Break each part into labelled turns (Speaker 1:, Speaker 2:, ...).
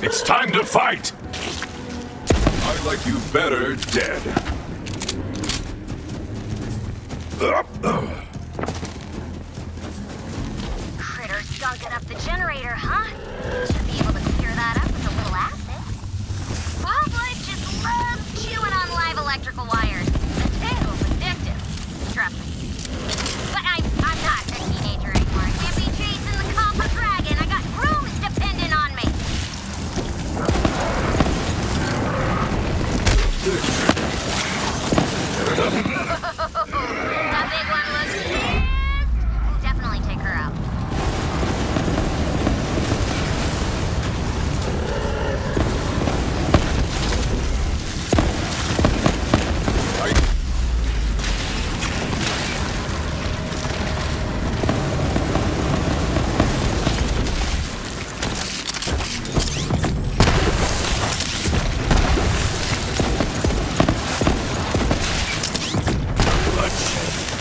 Speaker 1: It's time to fight! I like you better dead.
Speaker 2: Critter's dogging up the generator, huh? Should be able to Ha ha ha!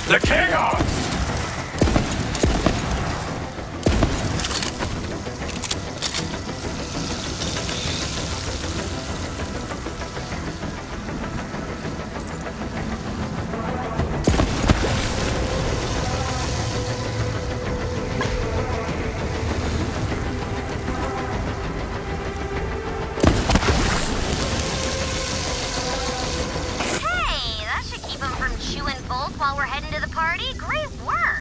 Speaker 1: The chaos!
Speaker 2: keep them from chewing both while we're heading to the party? Great work!